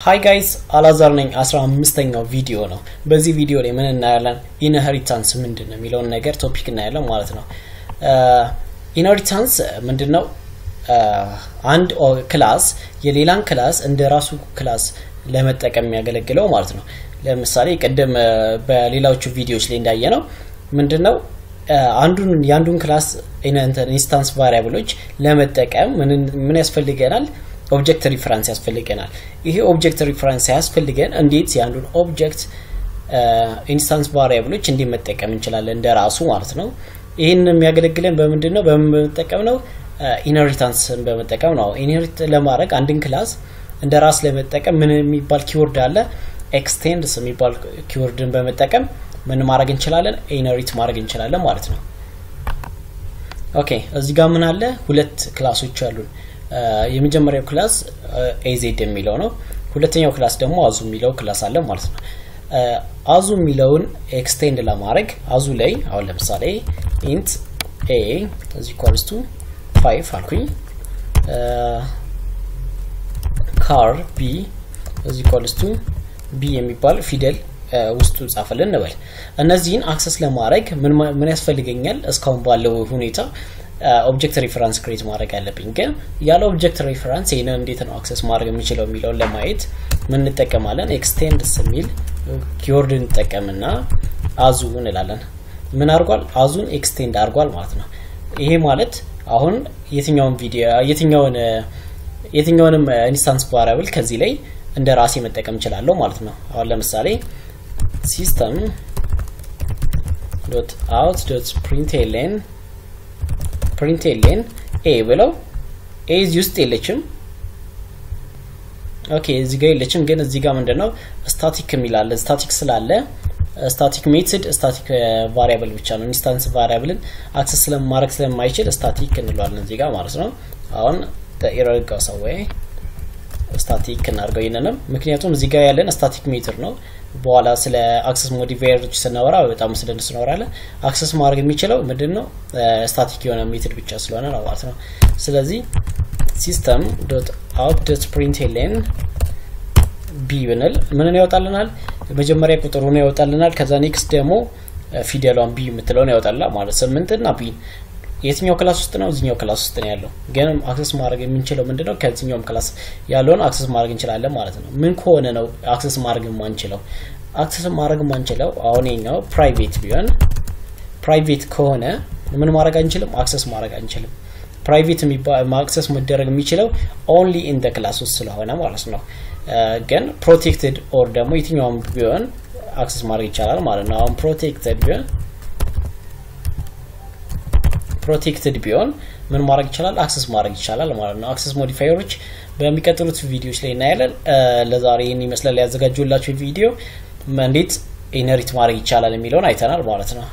Hi guys አላዛር ነኝ። አስራ አምስተኛው ቪዲዮ ነው። በዚህ ቪዲዮ ላይ ምን እናያለን? inheritance ምንድን ነው የሚለውን ነገር topic እናያለን ማለት ነው። inheritance ምንድን ነው? አንድ class የሌላን class እንደ ራሱ class ለመጠቀም የሚያገለግለው ማለት ነው። ለምሳሌ ቅድም በሌላዎቹ ቪዲዮዎች ላይ እንዳየነው ምንድን ነው አንዱን የአንዱን class instance variable ኦች ለመጠቀም ምን ያስፈልገናል? object reference ያስፈልገናል። ይሄ object reference ያስፈልገን እንዴት የአንዱን object instance variable ኦች እንዴት መጠቀም እንችላለን እንደ ራሱ ማለት ነው። ይህን የሚያገለግለን በምንድን ነው? በምን በመጠቀም ነው? inheritance ን በመጠቀም ነው። inherit ለማድረግ አንድን class እንደ ራስ ለመጠቀም ምን የሚባል keyword አለ? extends የሚባል keyword ን በመጠቀም ምን ማድረግ እንችላለን? inherit ማድረግ እንችላለን ማለት ነው። Okay እዚህ ጋር ምን አለ? ሁለት class ኦች አሉን። የመጀመሪያው class ኤዜድ የሚለው ነው። ሁለተኛው class ደግሞ አዙ የሚለው class አለ ማለት ነው። አዙ የሚለውን extend ለማድረግ አዙ ላይ አሁን ለምሳሌ int a is equals to five አልኩኝ char b is equals to b የሚባል ፊደል ውስጡ ጻፈልን እንበል። እነዚህን access ለማድረግ ምን ያስፈልገኛል? እስካሁን ባለው ሁኔታ object reference create ማድረግ ያለብኝ ግን ያለ object reference ይህንን እንዴት ነው access ማድረግ የሚችለው የሚለውን ለማየት ምን እንጠቀማለን? extends የሚል keyword እንጠቀምና አዙ እንላለን። ምን አድርጓል? አዙን extend አድርጓል ማለት ነው። ይሄ ማለት አሁን የትኛውን ቪዲዮ የትኛውን የትኛውንም instance variable ከዚህ ላይ እንደ ራሴ መጠቀም እችላለሁ ማለት ነው። አሁን ለምሳሌ System dot out dot println println a ብለው a እዚህ ውስጥ የለችም። Okay እዚህ ጋር የለችም፣ ግን እዚህ ጋር ምንድነው static የሚላለ static ስላለ static method static variable ብቻ ነው። instance variable ን access ስለማድረግ ስለማይችል static እንለዋለን እዚህ ጋር ማለት ነው። አሁን ኤረር ጋር static እናድርገው ይህንንም ምክንያቱም እዚህ ጋር ያለን static method ነው። በኋላ ስለ access modifier ኦች ስናወራ በጣም ስለ እነሱ እናወራለን። access ማድረግ የሚችለው ምንድን ነው static የሆነ method ብቻ ስለሆነ ነው ማለት ነው። ስለዚህ System dot out dot println b ብንል ምንን ያወጣልናል? መጀመሪያ ቁጥሩን ያወጣልናል። ከዛ next ደግሞ ፊደሏን b የምትለውን ያወጣልናል ማለት ስምንት እና b የትኛው class ውስጥ ነው? እዚኛው class ውስጥ ነው ያለው። ግን access ማድረግ የምንችለው ምንድነው? ከዚኛውም class ያለውን access ማድረግ እንችላለን ማለት ነው። ምን ከሆነ ነው access ማድረግ የማንችለው? access ማድረግ የማንችለው አሁን ኛው private ቢሆን private ከሆነ ምን ማድረግ አንችልም? access ማድረግ አንችልም። private access መደረግ የሚችለው only in the class ውስጥ ስለሆነ ማለት ነው። ግን protected or ደግሞ የትኛውም ቢሆን access ማድረግ ይቻላል ማለት ነው። አሁን protected ቢሆን protected ቢሆን ምን ማድረግ ይቻላል? access ማድረግ ይቻላል ማለት ነው። access modifier ኦች በሚቀጥሉት ቪዲዮዎች ላይ እናያለን። ለዛሬ ይህን ይመስላል ያዘጋጀሁላችሁ ቪዲዮ እንዴት inherit ማድረግ ይቻላል የሚለውን አይተናል ማለት ነው።